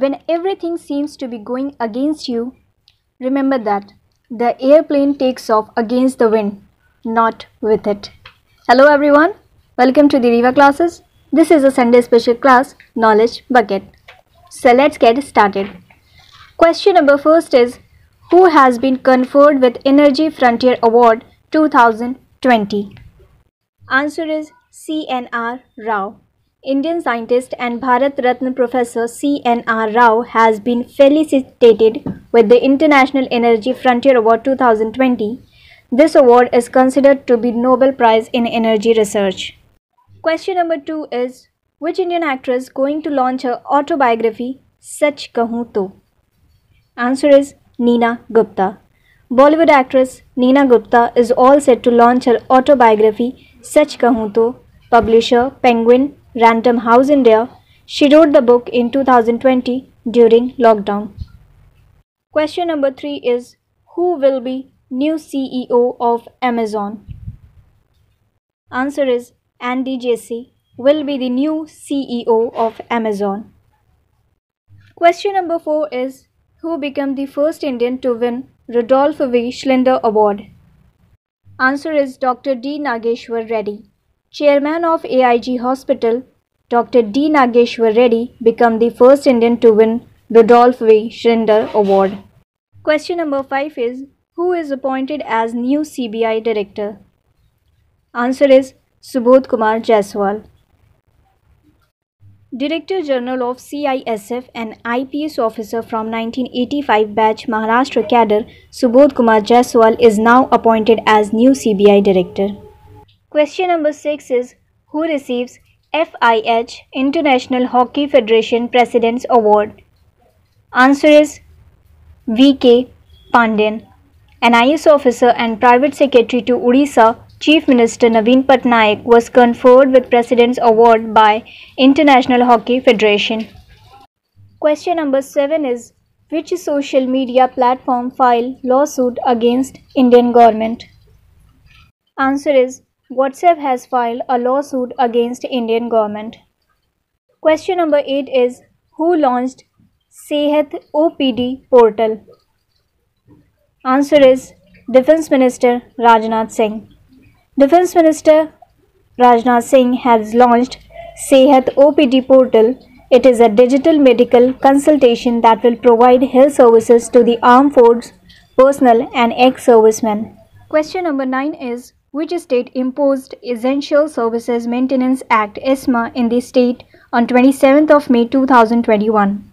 When everything seems to be going against you, remember that the airplane takes off against the wind, not with it. Hello everyone, welcome to the Riva classes. This is a Sunday special class, Knowledge Bucket. So let's get started. Question number first is Who has been conferred with Energy Frontier Award 2020? Answer is C.N.R. Rao. Indian scientist and Bharat Ratna Professor C.N.R. Rao has been felicitated with the International Energy Frontier Award 2020. This award is considered to be Nobel Prize in Energy Research. Question number 2 is Which Indian actress going to launch her autobiography Sach Kahun To? Answer is Neena Gupta. Bollywood actress Neena Gupta is all set to launch her autobiography Sach Kahun To. Publisher Penguin Random House India. She wrote the book in 2020 during lockdown. Question number 3 is Who will be new CEO of Amazon? Answer is Andy Jassy will be the new CEO of Amazon. Question number 4 is who became the first Indian to win Rudolph V. Schindler Award? Answer is Dr. D. Nageshwar Reddy. Chairman of AIG Hospital, Dr. D. Nageshwar Reddy become the first Indian to win the Rudolph V. Schindler Award. Question number 5 is Who is appointed as new CBI Director? Answer is Subodh Kumar Jaiswal. Director General of CISF and IPS officer from 1985 batch Maharashtra cadre Subodh Kumar Jaiswal is now appointed as new CBI director. Question number 6 is who receives FIH International Hockey Federation President's Award? Answer is VK Pandian, an IS officer and private secretary to Odisha Chief Minister Naveen Patnaik was conferred with President's Award by International Hockey Federation. Question number 7 is Which social media platform filed lawsuit against Indian government? Answer is WhatsApp has filed a lawsuit against Indian government. Question number 8 is Who launched Sehat OPD portal? Answer is Defense Minister Rajnath Singh. Defense Minister Rajnath Singh has launched Sehat OPD portal. It is a digital medical consultation that will provide health services to the armed forces, personnel and ex-servicemen. Question number 9 is Which state imposed Essential Services Maintenance Act ESMA in the state on 27th of May 2021?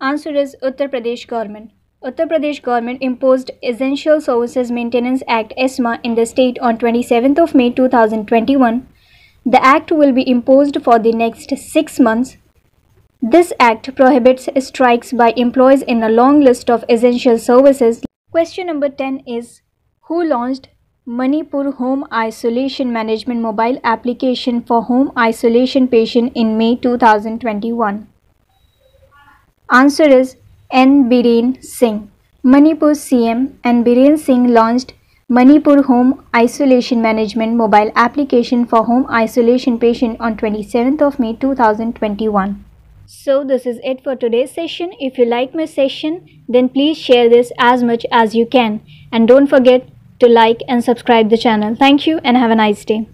Answer is Uttar Pradesh government. Uttar Pradesh government imposed Essential Services Maintenance Act ESMA in the state on 27th of May 2021. The act will be imposed for the next 6 months. This act prohibits strikes by employees in a long list of essential services. Question number 10 is Who launched Manipur Home Isolation Management mobile application for home isolation patient in May 2021? Answer is N. Biren Singh. Manipur CM N. Biren Singh launched Manipur Home Isolation Management mobile application for home isolation patient on 27th of May 2021. So this is it for today's session. If you like my session, then please share this as much as you can and don't forget to like and subscribe the channel. Thank you and have a nice day.